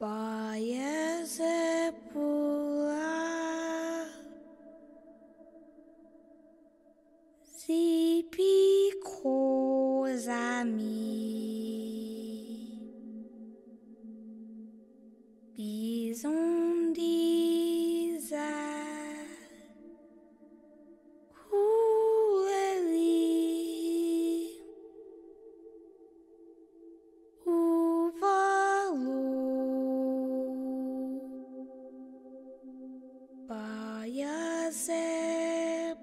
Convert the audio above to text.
Baia pula Zipi kozami Bison gazebo.